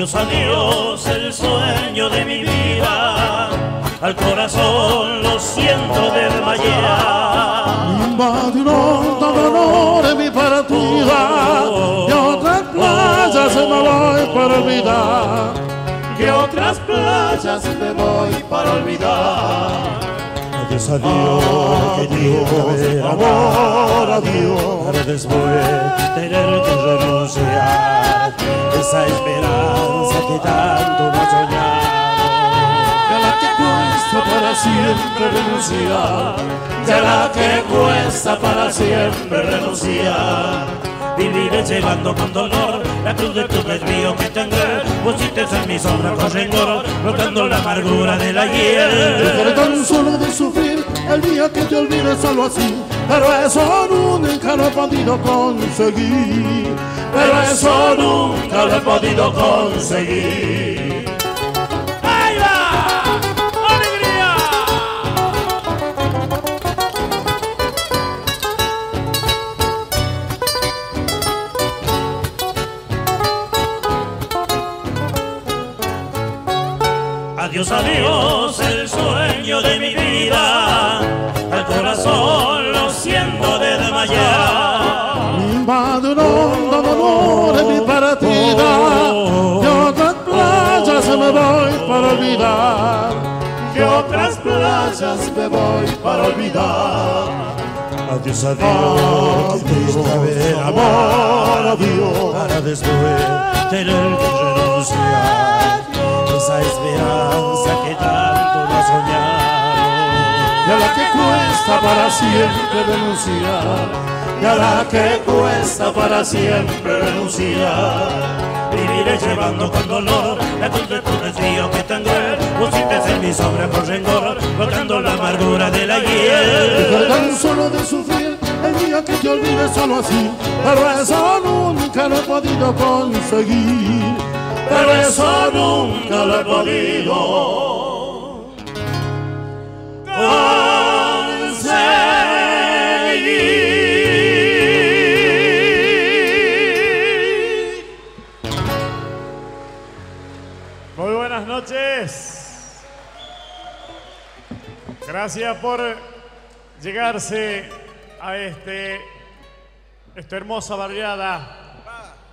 Adiós, adiós, el sueño de mi vida. Al corazón lo siento desmayar. Invade una onda de honor en mi partida. Y otras playas me voy para olvidar. Que otras playas me voy para olvidar. Adiós, adiós, que digo amor, adiós. Para después tener que renunciar. Esa esperanza que tanto me ha soñado. A la que cuesta para siempre renunciar. A la que cuesta para siempre renunciar. Viviré llevando con dolor la cruz de tu desvío que tendré. Pusiste en mi sombra con rencor, rotando la amargura del ayer. Tan solo de sufrir el día que te olvides solo así. Pero eso nunca lo he podido conseguir. Pero eso nunca lo he podido conseguir. Adiós, adiós, el sueño de mi vida. De en mi partida. Y otras playas me voy para olvidar. Que otras playas me voy para olvidar. Adiós, adiós, triste amor, adiós. para después tener que renunciar. Esa esperanza que tanto me ha soñado. Y a la que cuesta para siempre renunciar. Y a la que cuesta para siempre renunciar. Viviré llevando con dolor la cruz de tu desvío que tendré. Pusiste en mi sombra con rencor, rotando la amargura del ayer. Dejaré tan solo de sufrir el día que te olvides solo así. Pero eso nunca lo he podido conseguir. Pero eso nunca lo he podido conseguir. Gracias por llegarse a este, esta hermosa barriada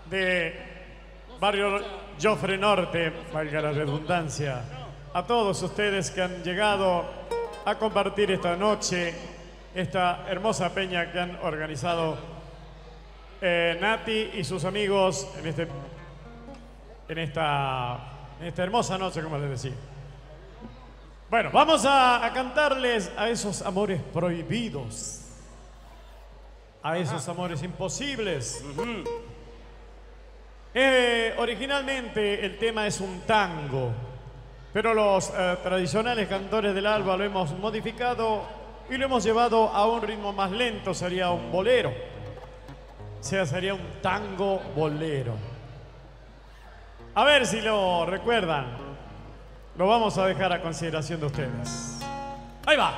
de Barrio Jofre Norte, valga la redundancia. A todos ustedes que han llegado a compartir esta noche, esta hermosa peña que han organizado eh, Nati y sus amigos en, este, en, esta, en esta hermosa noche, como les decía. Bueno, vamos a, a cantarles a esos amores prohibidos, a esos amores imposibles. Eh, originalmente el tema es un tango, pero los eh, tradicionales cantores del alba lo hemos modificado y lo hemos llevado a un ritmo más lento, sería un bolero. O sea, sería un tango bolero. A ver si lo recuerdan. Lo vamos a dejar a consideración de ustedes. Ahí va.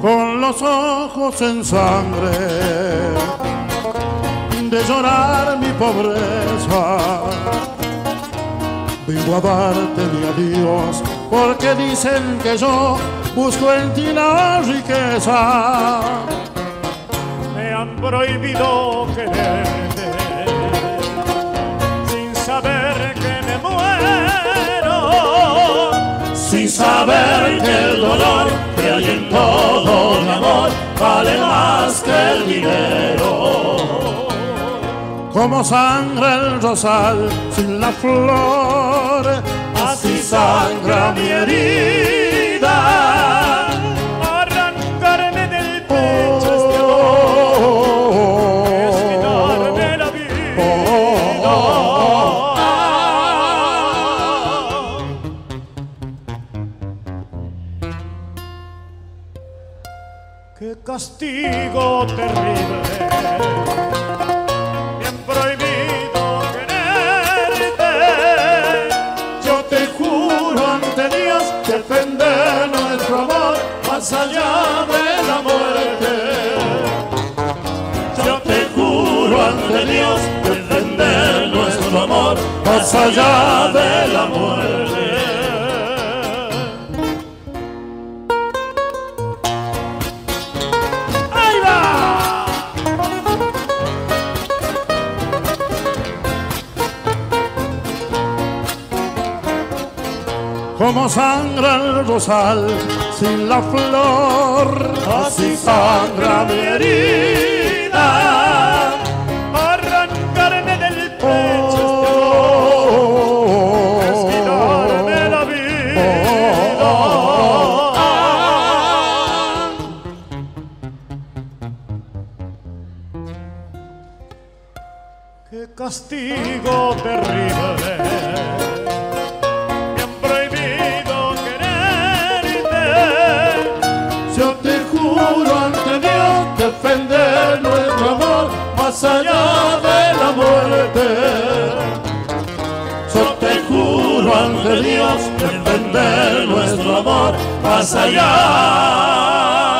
con los ojos en sangre de llorar mi pobreza. Vengo a darte mi adiós porque dicen que yo busco en ti la riqueza. Me han prohibido quererte sin saber que me muero. Sin saber que el dolor que hay en todo mi amor vale más que el dinero. Como sangra el rosal sin la flor, sangra mi herida. Arrancarme del pecho este amor es quitarme la vida. Qué castigo terrible. Más allá de la muerte. ¡Ahí va! Como sangra el rosal sin la flor, Así castigo terrible! Me han prohibido quererte. Yo te juro ante Dios defender nuestro amor más allá de la muerte. Yo te juro ante Dios defender nuestro amor más allá.